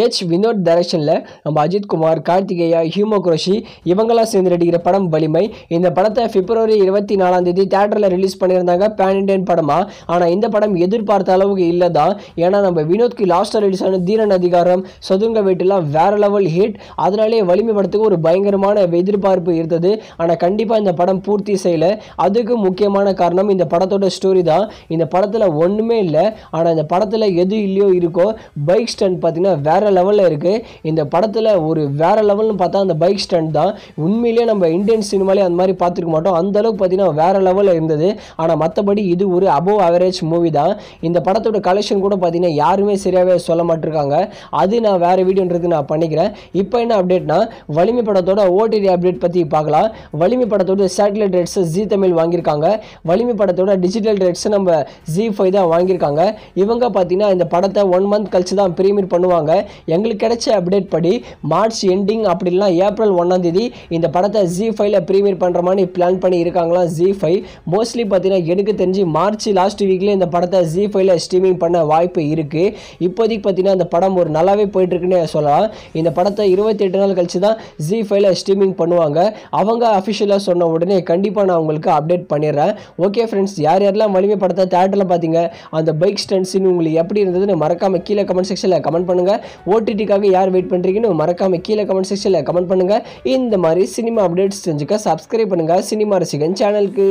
H Vinoth டைரக்ஷனில் நம்ம அஜித் குமார் கார்த்திகேயா ஹியூமோ குரோஷி இவங்களாம் சேர்ந்து நடிக்கிற படம் வலிமை. இந்த படத்தை பிப்ரவரி இருபத்தி நாலாம் தேதி தேட்டரில் ரிலீஸ் பண்ணியிருந்தாங்க பேன் இண்டியன் படமாக ஆனால் இந்த படம் எதிர்பார்த்த அளவுக்கு இல்லை தான் ஏன்னா நம்ம வினோத்க்கு லாஸ்ட்டாக ரிலீஸ் ஆன தீரன் அதிகாரம் சொதுங்க வீட்டுலாம் வேறு லெவல் ஹிட் அதனாலேயே வலிமை படத்துக்கு ஒரு பயங்கரமான எதிர்பார்ப்பு இருந்தது. ஆனால் கண்டிப்பாக இந்த படம் பூர்த்தி செய்யலை. அதுக்கு முக்கியமான காரணம் இந்த படத்தோட ஸ்டோரி தான். இந்த படத்தில் ஒன்றுமே இல்லை. ஆனால் இந்த படத்தில் எது இல்லையோ இருக்கோ பைக் ஸ்டண்ட் பார்த்தீங்கன்னா வேறு வேறு லெவலில் இருக்குது இந்த படத்தில் ஒரு வேற லெவல்னு பார்த்தா அந்த பைக் ஸ்டண்ட் தான். உண்மையிலேயே நம்ம இந்தியன் சினிமாலே அந்த மாதிரி பார்த்துருக்க மாட்டோம். அந்தளவுக்கு பார்த்தீங்கன்னா வேற லெவலில் இருந்தது. ஆனால் மற்றபடி இது ஒரு அபோவ் அவரேஜ் மூவி தான். இந்த படத்தோட கலெக்ஷன் கூட பார்த்தீங்கன்னா யாருமே சரியாகவே சொல்ல மாட்டிருக்காங்க. அது நான் வேறு வீடியோன்றது நான் பண்ணிக்கிறேன். இப்போ என்ன அப்டேட்னா வலிமை படத்தோட ஓடிடி அப்டேட் பற்றி பார்க்கலாம். வலிமை படத்தோட சேட்டலைட் ரேட்ஸை ஜி தமிழ் வாங்கியிருக்காங்க. வலிமை படத்தோட டிஜிட்டல் ரேட்ஸ் நம்ம ஜி ஃபைவ் தான் வாங்கியிருக்காங்க. இவங்க பார்த்தீங்கன்னா இந்த படத்தை ஒன் மந்த் கழிச்சு தான் ப்ரீமியர் பண்ணுவாங்க. எங்களுக்கு கிடைச்ச அப்டேட் படி மார்ச் எண்டிங் அப்படி இல்லைனா ஏப்ரல் ஒன்றாம் தேதி இந்த படத்தை ஜி ஃபைவ்ல ப்ரீமியர் பண்ணுற மாதிரி பிளான் பண்ணி இருக்காங்களா ஜி ஃபைவ் மோஸ்ட்லி பார்த்தீங்கன்னா எனக்கு தெரிஞ்சு மார்ச் லாஸ்ட் வீக்லேயே இந்த படத்தை ஜி ஃபைவ்ல ஸ்ட்ரீமிங் பண்ண வாய்ப்பு இருக்குது இப்போதைக்கு பார்த்தீங்கன்னா இந்த படம் ஒரு நல்லாவே போயிட்டு இருக்குன்னு சொல்லலாம். இந்த படத்தை இருபத்தி எட்டு நாள் கழிச்சு தான் ஜி ஃபைவ்ல ஸ்ட்ரீமிங் பண்ணுவாங்க. அவங்க அஃபிஷியலாக சொன்ன உடனே கண்டிப்பாக நான் உங்களுக்கு அப்டேட் பண்ணிடுறேன். ஓகே ஃப்ரெண்ட்ஸ் யார் யாரெல்லாம் வலிமை படத்தை தேட்டரில் பார்த்தீங்க அந்த பைக் ஸ்டன்ஸின் உங்களுக்கு எப்படி இருந்ததுன்னு மறக்காம கீழே கமெண்ட் செக்ஷனில் கமெண்ட் பண்ணுங்க. ஓடிடிக்காக யார் வெயிட் பண்ணுறீங்கன்னு மறக்காமல் கீழே கமெண்ட் செக்ஷனில் கமெண்ட் பண்ணுங்க. இந்த மாதிரி சினிமா அப்டேட்ஸ் தெரிஞ்சுக்க சப்ஸ்கிரைப் பண்ணுங்கள் சினிமா ரசிகன் சேனலுக்கு